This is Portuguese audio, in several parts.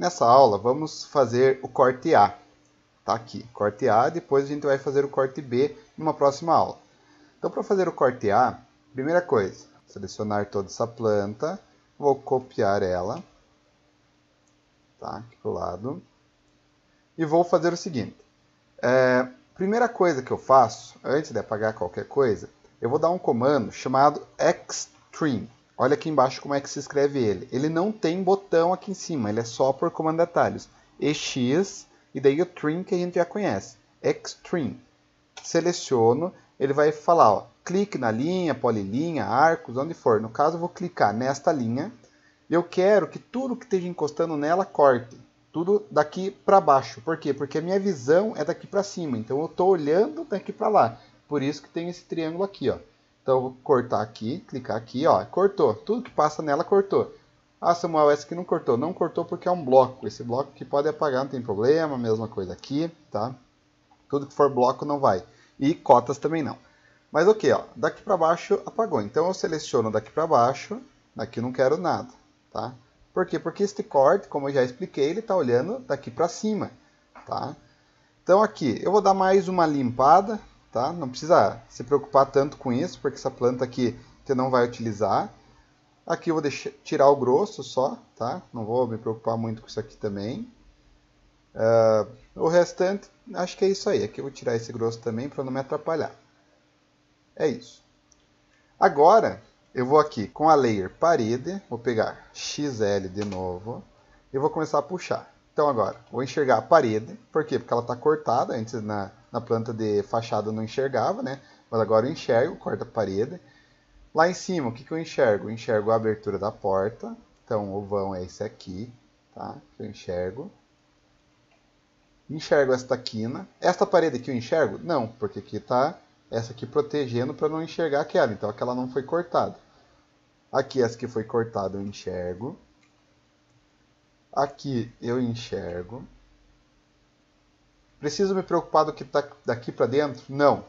Nessa aula, vamos fazer o corte A. Tá aqui, corte A, depois a gente vai fazer o corte B numa próxima aula. Então, para fazer o corte A, primeira coisa, selecionar toda essa planta, vou copiar ela, tá, aqui para o lado, e vou fazer o seguinte. É, primeira coisa que eu faço, antes de apagar qualquer coisa, eu vou dar um comando chamado xtrim. Olha aqui embaixo como é que se escreve ele. Ele não tem botão aqui em cima, ele é só por comando atalhos. EX e daí o trim que a gente já conhece. Xtrim. Seleciono, ele vai falar, ó, clique na linha, polilinha, arcos, onde for. No caso, eu vou clicar nesta linha. Eu quero que tudo que esteja encostando nela corte. Tudo daqui para baixo. Por quê? Porque a minha visão é daqui para cima. Então eu estou olhando daqui para lá. Por isso que tem esse triângulo aqui, ó. Então eu vou cortar aqui, clicar aqui, ó, cortou. Tudo que passa nela cortou. Ah, Samuel, essa aqui não cortou. Não cortou porque é um bloco. Esse bloco aqui pode apagar, não tem problema. Mesma coisa aqui, tá? Tudo que for bloco não vai. E cotas também não. Mas ok, ó, daqui para baixo apagou. Então eu seleciono daqui para baixo. Aqui não quero nada, tá? Por quê? Porque este corte, como eu já expliquei, ele está olhando daqui para cima, tá? Então aqui, eu vou dar mais uma limpada, tá? Não precisa se preocupar tanto com isso, porque essa planta aqui você não vai utilizar. Aqui eu vou deixar, tirar o grosso só, tá? Não vou me preocupar muito com isso aqui também. Uh, o restante, acho que é isso aí. Aqui eu vou tirar esse grosso também para não me atrapalhar. É isso. Agora, eu vou aqui com a layer parede, vou pegar XL de novo e vou começar a puxar. Então agora, vou enxergar a parede, por quê? Porque ela está cortada, antes na, na planta de fachada eu não enxergava, né? Mas agora eu enxergo, corta a parede. Lá em cima, o que, que eu enxergo? Eu enxergo a abertura da porta, então o vão é esse aqui, tá? Eu enxergo. Enxergo esta quina. Esta parede aqui eu enxergo? Não, porque aqui está essa aqui protegendo para não enxergar aquela, então aquela não foi cortada. Aqui essa que foi cortada eu enxergo. Aqui eu enxergo. Preciso me preocupar do que está daqui para dentro? Não.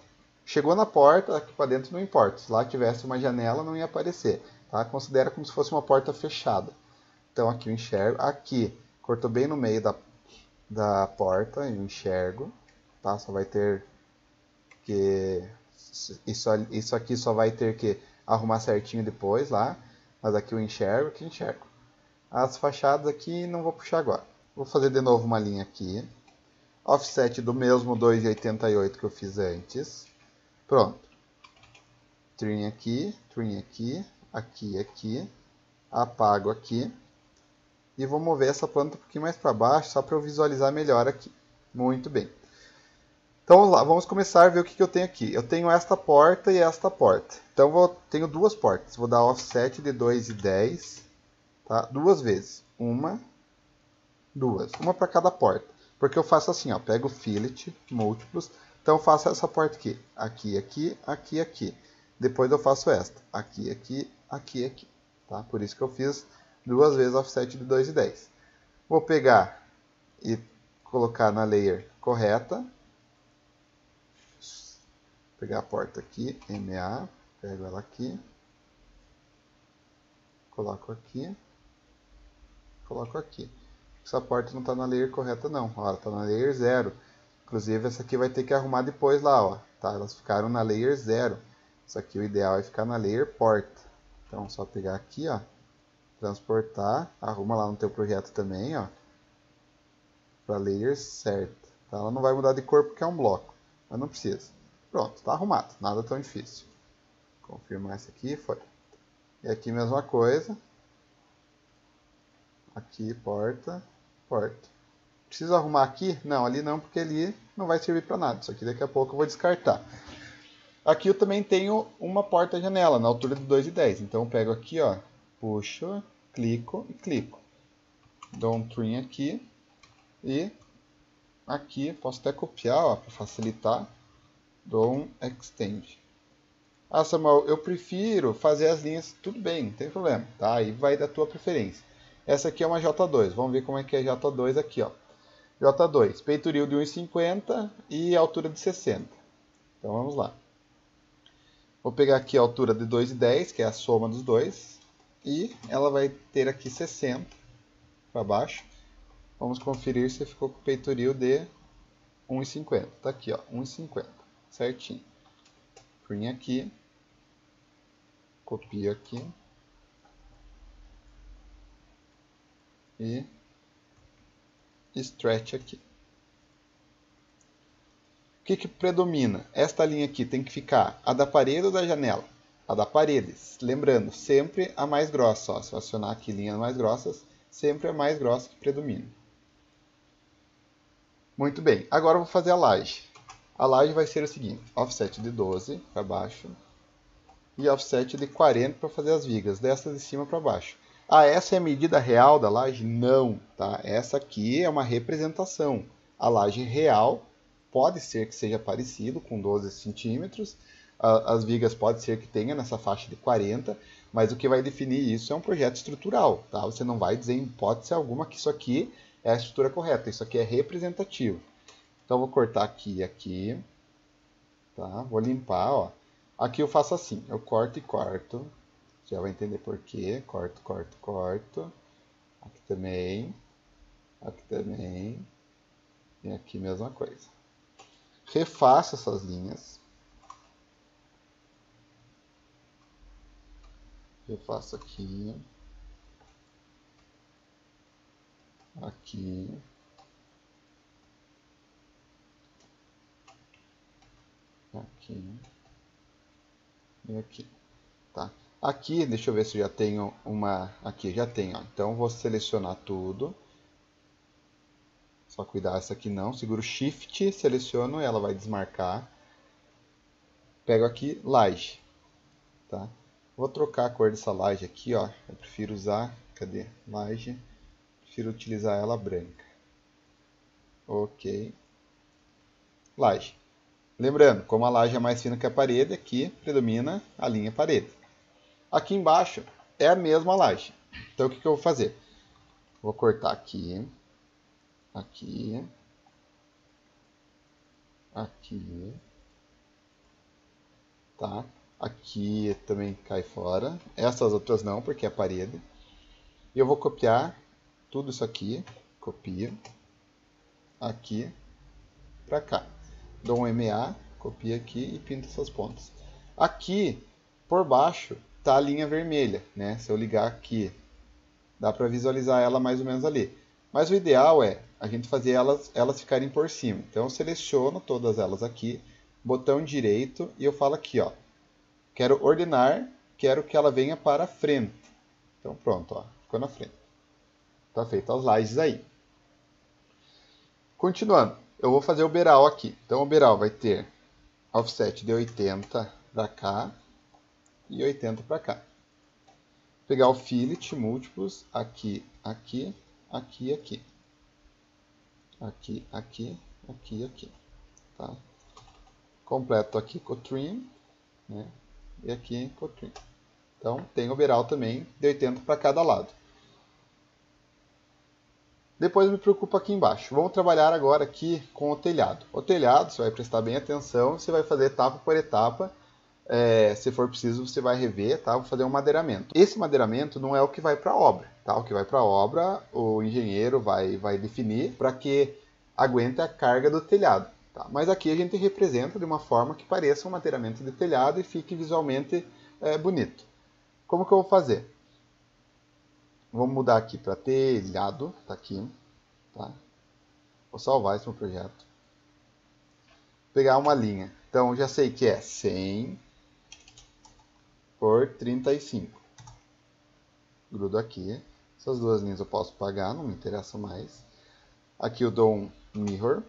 Chegou na porta, daqui para dentro não importa. Se lá tivesse uma janela, não ia aparecer. Tá? Considera como se fosse uma porta fechada. Então aqui eu enxergo. Aqui, cortou bem no meio da, da porta, eu enxergo. Tá? Só vai ter que... Isso, isso aqui só vai ter que arrumar certinho depois lá. Mas aqui eu enxergo, aqui eu enxergo. As fachadas aqui não vou puxar agora. Vou fazer de novo uma linha aqui. Offset do mesmo 2,88 que eu fiz antes. Pronto. Trim aqui, trim aqui, aqui, aqui. Apago aqui. E vou mover essa planta um pouquinho mais para baixo, só para eu visualizar melhor aqui. Muito bem. Então vamos lá, vamos começar a ver o que, que eu tenho aqui. Eu tenho esta porta e esta porta. Então vou, tenho duas portas. Vou dar offset de 2,10 tá? duas vezes. Uma, duas. Uma para cada porta. Porque eu faço assim, ó, pego fillet, múltiplos. Então eu faço essa porta aqui. Aqui, aqui, aqui, aqui. Depois eu faço esta. Aqui, aqui, aqui, aqui. Tá? Por isso que eu fiz duas vezes offset de 2,10. Vou pegar e colocar na layer correta. Pegar a porta aqui, MA, pego ela aqui, coloco aqui, coloco aqui. Essa porta não está na layer correta não, ó, está na layer 0. Inclusive essa aqui vai ter que arrumar depois lá, ó. Tá? Elas ficaram na layer 0. Isso aqui o ideal é ficar na layer porta. Então só pegar aqui, ó, transportar, arruma lá no teu projeto também, ó, para layer certa. Tá? Ela não vai mudar de cor porque é um bloco, mas não precisa. Pronto, está arrumado, nada tão difícil. Confirmar esse aqui, foi. E aqui mesma coisa, Aqui, porta, porta. Preciso arrumar aqui? Não, ali não, porque ali não vai servir para nada. Isso aqui daqui a pouco eu vou descartar. Aqui eu também tenho uma porta-janela na altura de 2,10. Então eu pego aqui, ó, puxo, clico e clico. Dou um trim aqui e aqui posso até copiar para facilitar. Dou um extend. Ah, Samuel, eu prefiro fazer as linhas, tudo bem, não tem problema, tá? Aí vai da tua preferência. Essa aqui é uma J2. Vamos ver como é que é J2 aqui, ó. J2, peitoril de 1,50 e altura de 60. Então vamos lá. Vou pegar aqui a altura de 2,10, que é a soma dos dois, e ela vai ter aqui 60 para baixo. Vamos conferir se ficou com o peitoril de 1,50. Tá aqui, ó, 1,50, certinho. Print aqui, copio aqui e stretch aqui. O que, que predomina? Esta linha aqui tem que ficar a da parede ou da janela? A da parede. Lembrando, sempre a mais grossa. Ó. Se eu acionar aqui linhas mais grossas, sempre a mais grossa que predomina. Muito bem, agora eu vou fazer a laje. A laje vai ser o seguinte, offset de 12 para baixo e offset de 40 para fazer as vigas, dessa de cima para baixo. Ah, essa é a medida real da laje? Não, tá? Essa aqui é uma representação. A laje real pode ser que seja parecido com 12 centímetros, as vigas pode ser que tenha nessa faixa de 40, mas o que vai definir isso é um projeto estrutural, tá? Você não vai dizer em hipótese alguma que isso aqui é a estrutura correta. Isso aqui é representativo. Então, vou cortar aqui e aqui. Tá? Vou limpar, ó. Aqui eu faço assim, eu corto e corto. Já vai entender por quê. Corto, corto, corto. Aqui também. Aqui também. E aqui mesma coisa. Refaço essas linhas. Refaço aqui. aqui. Aqui. E aqui. Tá? Aqui, deixa eu ver se já tenho uma... Aqui, já tenho. Então, vou selecionar tudo. Só cuidar essa aqui não. Seguro Shift, seleciono, ela vai desmarcar. Pego aqui, laje. Tá? Vou trocar a cor dessa laje aqui, ó. Eu prefiro usar... Cadê? Laje prefiro utilizar ela branca. Ok. Laje. Lembrando, como a laje é mais fina que a parede, aqui predomina a linha parede. Aqui embaixo é a mesma laje. Então o que, que eu vou fazer? Vou cortar aqui, aqui, aqui, tá? Aqui também cai fora. Essas outras não, porque é parede. E eu vou copiar tudo isso aqui, copia, aqui para cá. Dou um MA, copia aqui e pinto essas pontas. Aqui, por baixo, tá a linha vermelha, né? Se eu ligar aqui, dá para visualizar ela mais ou menos ali. Mas o ideal é a gente fazer elas, elas ficarem por cima. Então eu seleciono todas elas aqui, botão direito e eu falo aqui, ó. Quero ordenar, quero que ela venha para frente. Então pronto, ó, ficou na frente. Tá feito as lajes aí. Continuando, eu vou fazer o beral aqui. Então o beral vai ter offset de 80 para cá e 80 para cá. Pegar o fillet múltiplos aqui, aqui, aqui aqui. Aqui, aqui, aqui aqui. Tá? Completo aqui com o trim, né? E aqui com o trim. Então tem o beral também de 80 para cada lado. Depois me preocupa aqui embaixo. Vamos trabalhar agora aqui com o telhado. O telhado, você vai prestar bem atenção, você vai fazer etapa por etapa. É, se for preciso, você vai rever, tá? Vou fazer um madeiramento. Esse madeiramento não é o que vai para a obra, tá? O que vai para a obra, o engenheiro vai, vai definir para que aguente a carga do telhado. Tá? Mas aqui a gente representa de uma forma que pareça um madeiramento de telhado e fique visualmente é, bonito. Como que eu vou fazer? Vamos mudar aqui para telhado, tá aqui, tá? Vou salvar esse meu projeto. Pegar uma linha. Então, já sei que é 100 por 35. Grudo aqui. Essas duas linhas eu posso pagar, não me interessa mais. Aqui eu dou um mirror.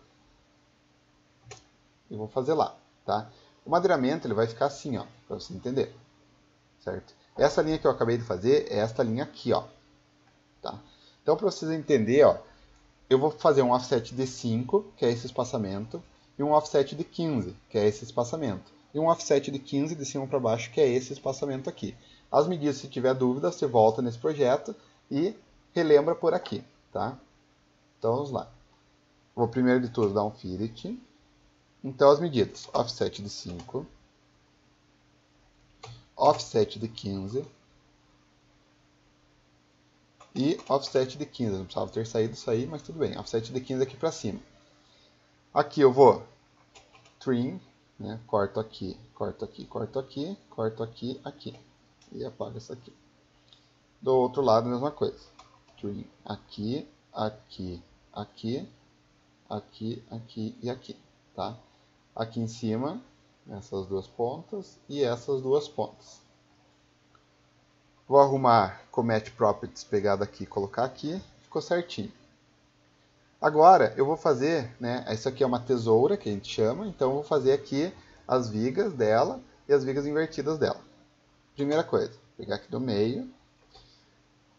E vou fazer lá, tá? O madeiramento ele vai ficar assim, ó, para você entender. Certo? Essa linha que eu acabei de fazer é esta linha aqui, ó. Tá? Então, para vocês entenderem, ó, eu vou fazer um offset de 5, que é esse espaçamento, e um offset de 15, que é esse espaçamento. E um offset de 15 de cima para baixo, que é esse espaçamento aqui. As medidas, se tiver dúvida, você volta nesse projeto e relembra por aqui. Tá? Então, vamos lá. Vou primeiro de tudo dar um fillet. Então, as medidas. Offset de 5. Offset de 15 e offset de 15. Não precisava ter saído isso aí, mas tudo bem. Offset de 15 aqui para cima. Aqui eu vou trim, né? corto aqui, corto aqui, corto aqui, corto aqui, aqui. E apago isso aqui. Do outro lado, mesma coisa. Aqui, aqui, aqui, aqui, aqui e aqui. Tá? Aqui em cima, essas duas pontas e essas duas pontas. Vou arrumar Comet Properties pegado aqui e colocar aqui. Ficou certinho. Agora eu vou fazer, né? Isso aqui é uma tesoura que a gente chama, então eu vou fazer aqui as vigas dela e as vigas invertidas dela. Primeira coisa, pegar aqui do meio.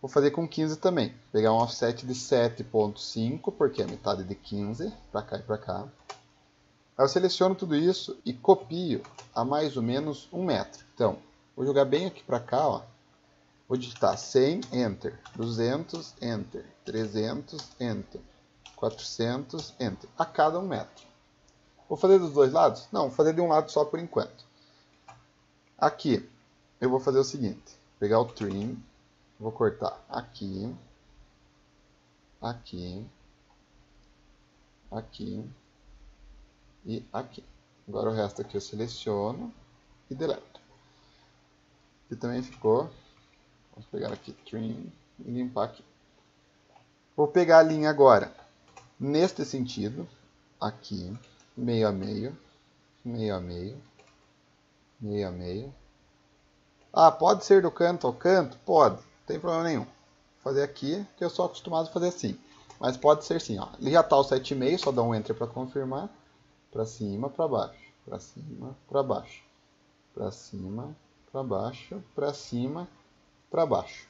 Vou fazer com 15 também. Pegar um offset de 7.5, porque é metade de 15, para cá e para cá. Aí eu seleciono tudo isso e copio a mais ou menos um metro. Então, vou jogar bem aqui para cá, ó. Vou digitar 100, Enter, 200, Enter, 300, Enter, 400, Enter, a cada um metro. Vou fazer dos dois lados? Não, vou fazer de um lado só por enquanto. Aqui, eu vou fazer o seguinte, pegar o trim, vou cortar aqui, aqui, aqui e aqui. Agora o resto aqui eu seleciono e deleto. E também ficou Vamos pegar aqui trim e limpar aqui. Vou pegar a linha agora neste sentido, aqui, meio a meio, meio a meio, meio a meio. Ah, pode ser do canto ao canto? Pode, não tem problema nenhum. Vou fazer aqui, que eu sou acostumado a fazer assim. Mas pode ser sim, ó. Ele já está o 7,5, só dá um enter para confirmar. Para cima, para baixo, para cima, para baixo, para cima, para baixo, para cima, para baixo.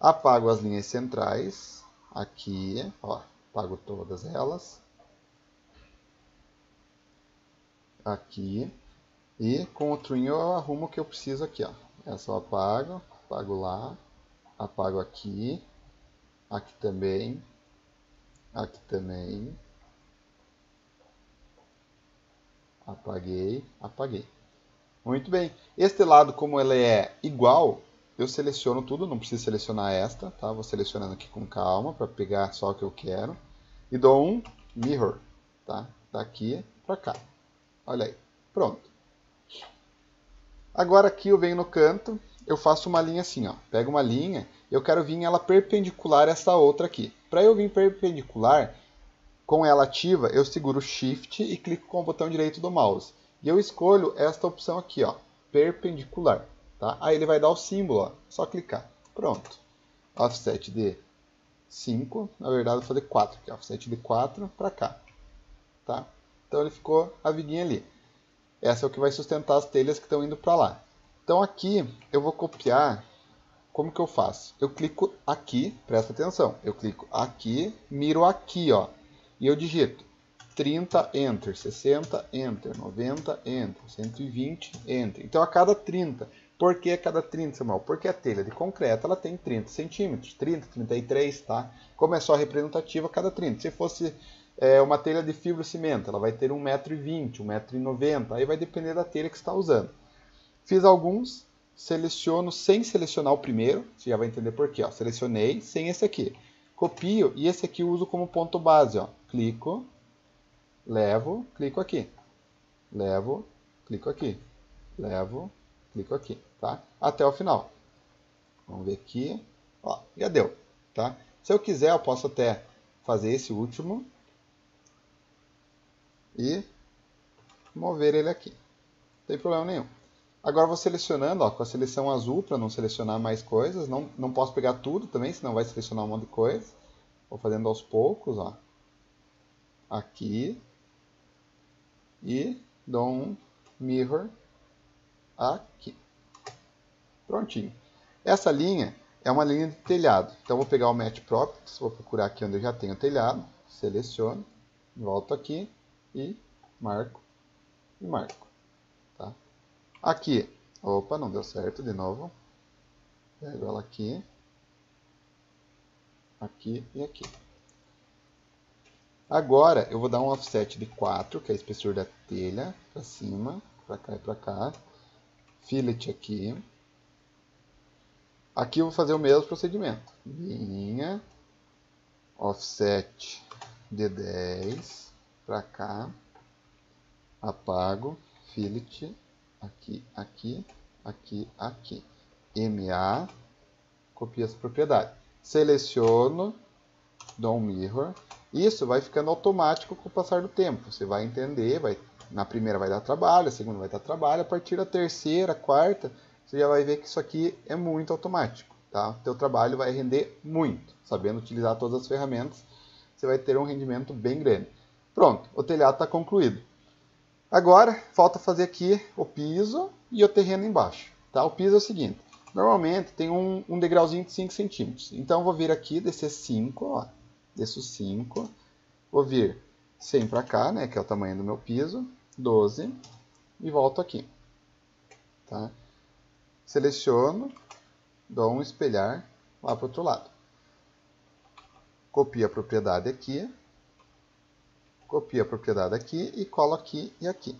Apago as linhas centrais, aqui, ó, apago todas elas. Aqui. E com o trim eu arrumo o que eu preciso aqui, ó. Essa eu apago, apago lá, apago aqui, aqui também, aqui também. Apaguei, apaguei. Muito bem. Este lado, como ele é igual, eu seleciono tudo, não preciso selecionar esta, tá? Vou selecionando aqui com calma para pegar só o que eu quero. E dou um mirror, tá? Daqui para cá. Olha aí, pronto. Agora aqui eu venho no canto, eu faço uma linha assim, ó. Pego uma linha, eu quero vir ela perpendicular a essa outra aqui. Para eu vir perpendicular, com ela ativa, eu seguro Shift e clico com o botão direito do mouse. E eu escolho esta opção aqui, ó, perpendicular. Tá? Aí ele vai dar o símbolo, ó. só clicar. Pronto. Offset de 5, na verdade vou fazer 4, aqui, offset de 4 para cá. Tá? Então ele ficou a viguinha ali. Essa é o que vai sustentar as telhas que estão indo para lá. Então aqui eu vou copiar, como que eu faço? Eu clico aqui, presta atenção, eu clico aqui, miro aqui, ó, e eu digito 30, Enter, 60, Enter, 90, Enter, 120, Enter. Então a cada 30 por que cada 30, Samuel? Porque a telha de concreto ela tem 30 centímetros, 30, 33, tá? Como é só representativa, cada 30. Se fosse é, uma telha de fibrocimento, ela vai ter 1,20m, 1,90m, aí vai depender da telha que está usando. Fiz alguns, seleciono sem selecionar o primeiro, você já vai entender por quê. Ó. Selecionei sem esse aqui. Copio e esse aqui uso como ponto base. Ó. Clico, levo, clico aqui. Levo, clico aqui. Levo, clico aqui, tá? Até o final. Vamos ver aqui. Ó, já deu, tá? Se eu quiser, eu posso até fazer esse último e mover ele aqui. Não tem problema nenhum. Agora vou selecionando ó, com a seleção azul para não selecionar mais coisas. Não, não posso pegar tudo também, senão vai selecionar um monte de coisa. Vou fazendo aos poucos. Ó. Aqui. E dou um mirror aqui. Prontinho. Essa linha é uma linha de telhado. Então, vou pegar o Match Properties, vou procurar aqui onde eu já tenho telhado, seleciono, volto aqui e marco e marco. Tá? Aqui, opa, não deu certo de novo. Pego ela aqui, aqui e aqui. Agora, eu vou dar um offset de 4, que é a espessura da telha, para cima, para cá e para cá fillet aqui. Aqui eu vou fazer o mesmo procedimento. Linha, offset de 10 para cá, apago, fillet, aqui, aqui, aqui, aqui. MA, copio as propriedades. Seleciono, dou um mirror. Isso vai ficando automático com o passar do tempo. Você vai entender, vai, na primeira vai dar trabalho, a segunda vai dar trabalho, a partir da terceira, quarta, você já vai ver que isso aqui é muito automático. Tá? Teu trabalho vai render muito. Sabendo utilizar todas as ferramentas, você vai ter um rendimento bem grande. Pronto, o telhado está concluído. Agora, falta fazer aqui o piso e o terreno embaixo. Tá? O piso é o seguinte, normalmente tem um, um degrauzinho de 5 centímetros. Então, vou vir aqui, descer 5, ó, desço 5, vou vir 100 para cá, né, que é o tamanho do meu piso, 12, e volto aqui. Tá? Seleciono, dou um espelhar lá para o outro lado. Copio a propriedade aqui, copio a propriedade aqui e colo aqui e aqui.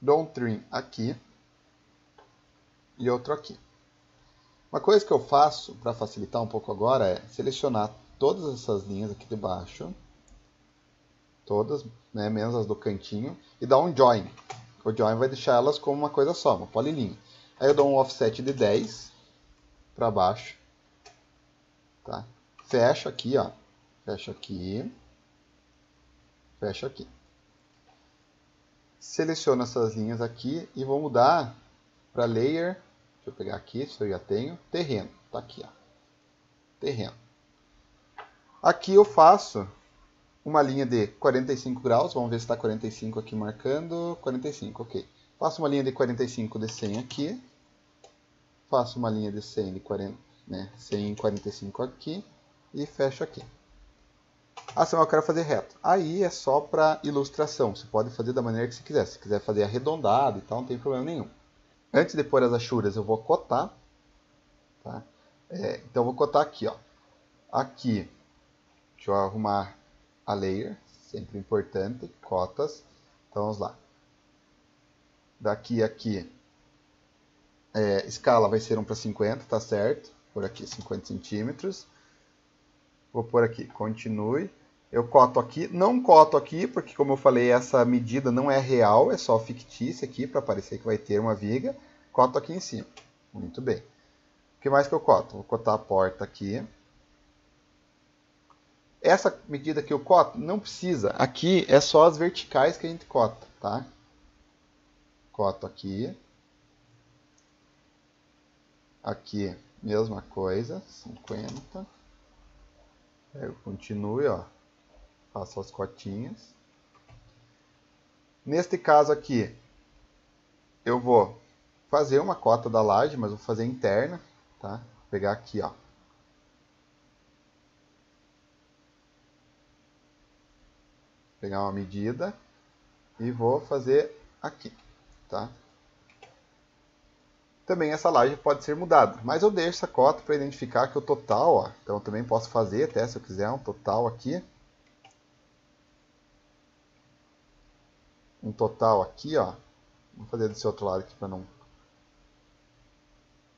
Dou um trim aqui e outro aqui. Uma coisa que eu faço para facilitar um pouco agora é selecionar todas essas linhas aqui de baixo, todas, né, menos as do cantinho, e dar um join. O join vai deixar elas como uma coisa só, uma polilinha. Aí eu dou um offset de 10 para baixo. Tá? Fecho aqui, ó. Fecho aqui. Fecho aqui. Seleciono essas linhas aqui e vou mudar para layer. Deixa eu pegar aqui, se eu já tenho. Terreno. Tá aqui, ó. Terreno. Aqui eu faço uma linha de 45 graus. Vamos ver se está 45 aqui marcando. 45, ok. Faço uma linha de 45 de 100 aqui. Faço uma linha de 100 de 40, né, 100 45 aqui. E fecho aqui. Assim eu quero fazer reto. Aí é só para ilustração. Você pode fazer da maneira que você quiser. Se quiser fazer arredondado e tal, não tem problema nenhum. Antes de pôr as achuras, eu vou cotar. Tá? É, então eu vou cotar aqui. Ó. Aqui, deixa eu arrumar a layer. Sempre importante. Cotas. Então vamos lá daqui aqui, é, escala vai ser 1 para 50, tá certo? Por aqui 50 centímetros. Vou por aqui, continue. Eu coto aqui, não coto aqui, porque como eu falei, essa medida não é real, é só fictícia aqui, para parecer que vai ter uma viga. Coto aqui em cima. Muito bem. O que mais que eu coto? Vou cotar a porta aqui. Essa medida que eu coto, não precisa. Aqui é só as verticais que a gente cota, tá? coto aqui. Aqui, mesma coisa, 50. Eu continuo, ó. Faço as cotinhas. Neste caso aqui, eu vou fazer uma cota da laje, mas vou fazer interna, tá? Vou pegar aqui, ó. Pegar uma medida e vou fazer aqui tá? Também essa laje pode ser mudada, mas eu deixo essa cota para identificar que o total, ó, então eu também posso fazer até se eu quiser um total aqui. Um total aqui, ó. Vou fazer desse outro lado aqui para não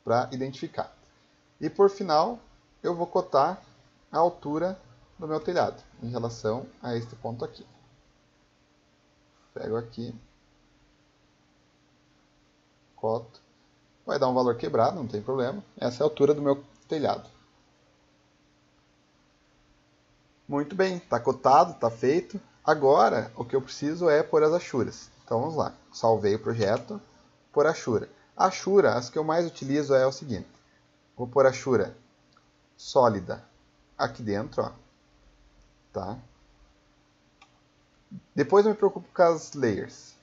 para identificar. E por final, eu vou cotar a altura do meu telhado em relação a este ponto aqui. Pego aqui coto. Vai dar um valor quebrado, não tem problema. Essa é a altura do meu telhado. Muito bem, está cotado, está feito. Agora, o que eu preciso é pôr as achuras. Então, vamos lá. Salvei o projeto, pôr achura. Achura, as que eu mais utilizo é o seguinte. Vou pôr achura sólida aqui dentro, ó. Tá? Depois eu me preocupo com as layers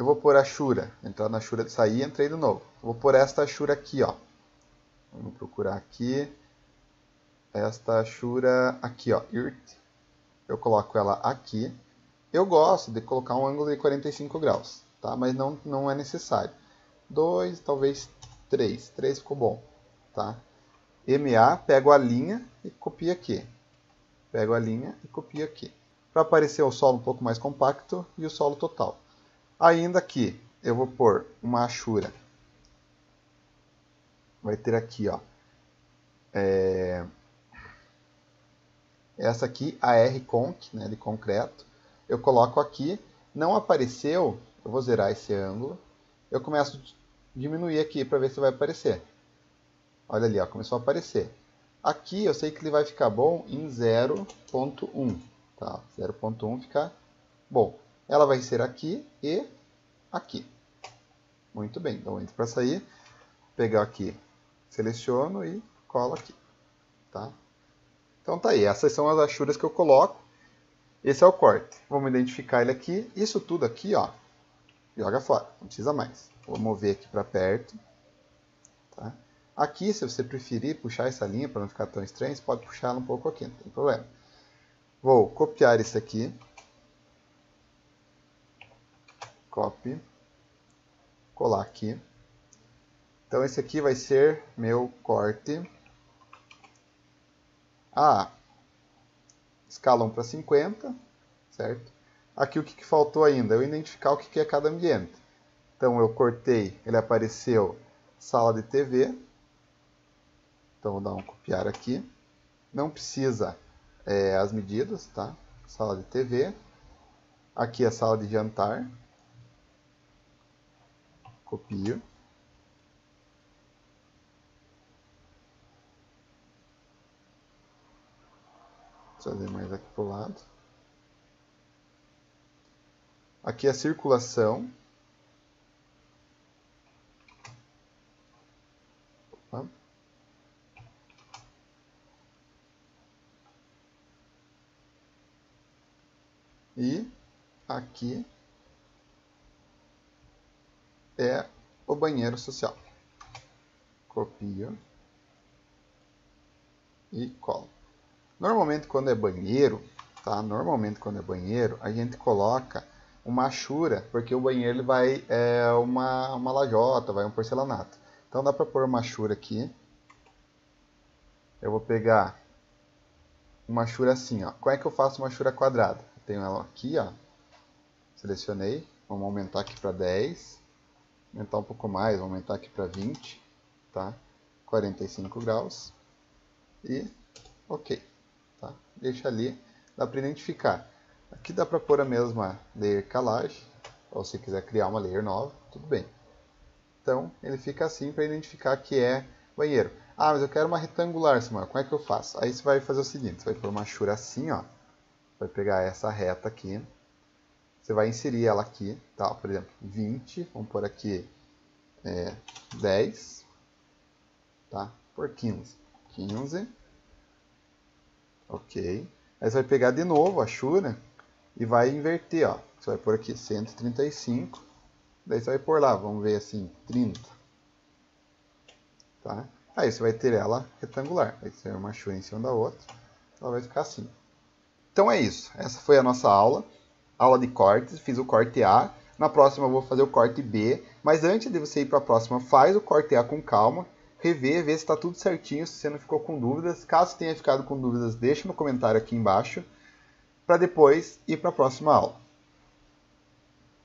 eu vou pôr a Shura, entrar na Shura de sair, entrei de novo. Vou pôr esta Shura aqui, ó. Vamos procurar aqui. Esta Shura aqui, ó, IRT. Eu coloco ela aqui. Eu gosto de colocar um ângulo de 45 graus, tá? Mas não, não é necessário. 2, talvez 3. 3 ficou bom, tá? MA, pego a linha e copio aqui. Pego a linha e copio aqui. Para aparecer o solo um pouco mais compacto e o solo total. Ainda que eu vou pôr uma achura vai ter aqui, ó, é, essa aqui, a R-Conc, né, de concreto. Eu coloco aqui, não apareceu, eu vou zerar esse ângulo. Eu começo a diminuir aqui para ver se vai aparecer. Olha ali, ó, começou a aparecer. Aqui eu sei que ele vai ficar bom em 0.1. Tá? 0.1 fica bom. Ela vai ser aqui e aqui. Muito bem, então entro para sair, pegar aqui, seleciono e colo aqui. Tá? Então tá aí, essas são as achuras que eu coloco. Esse é o corte. Vamos identificar ele aqui. Isso tudo aqui, ó, joga fora, não precisa mais. Vou mover aqui para perto. Tá? Aqui, se você preferir puxar essa linha para não ficar tão estranho, você pode puxar ela um pouco aqui, não tem problema. Vou copiar isso aqui. Copy. Colar aqui. Então esse aqui vai ser meu corte a escala 1 para 50, certo? Aqui o que, que faltou ainda? Eu identificar o que, que é cada ambiente. Então eu cortei, ele apareceu sala de TV. Então vou dar um copiar aqui. Não precisa é, as medidas, tá? Sala de TV. Aqui a sala de jantar. Copio. trazer mais aqui para o lado. Aqui a circulação. Opa. E aqui é o banheiro social. Copio e colo. Normalmente quando é banheiro, tá? Normalmente quando é banheiro, a gente coloca uma achura, porque o banheiro ele vai é uma, uma lajota, vai um porcelanato. Então dá para pôr uma achura aqui. Eu vou pegar uma achura assim, ó. Como é que eu faço uma achura quadrada? Tenho ela aqui, ó. Selecionei. Vamos aumentar aqui para 10. Aumentar um pouco mais, vamos aumentar aqui para 20, tá? 45 graus. E OK tá? Deixa ali, dá para identificar. Aqui dá para pôr a mesma layer calage, ou se quiser criar uma layer nova, tudo bem. Então, ele fica assim para identificar que é banheiro. Ah, mas eu quero uma retangular, Samuel, como é que eu faço? Aí você vai fazer o seguinte, você vai pôr uma chura assim, ó. Vai pegar essa reta aqui, você vai inserir ela aqui, tá? Por exemplo, 20, vamos pôr aqui é, 10, tá? Por 15. 15, Ok. Aí você vai pegar de novo a Shura e vai inverter, ó. Você vai pôr aqui 135. Daí você vai pôr lá, vamos ver assim, 30. Tá? Aí você vai ter ela retangular. Vai ser uma Shura em cima da outra. Ela vai ficar assim. Então é isso. Essa foi a nossa aula. Aula de cortes. Fiz o corte A. Na próxima eu vou fazer o corte B. Mas antes de você ir para a próxima, faz o corte A com calma rever, ver se está tudo certinho, se você não ficou com dúvidas. Caso tenha ficado com dúvidas, deixe no comentário aqui embaixo, para depois ir para a próxima aula.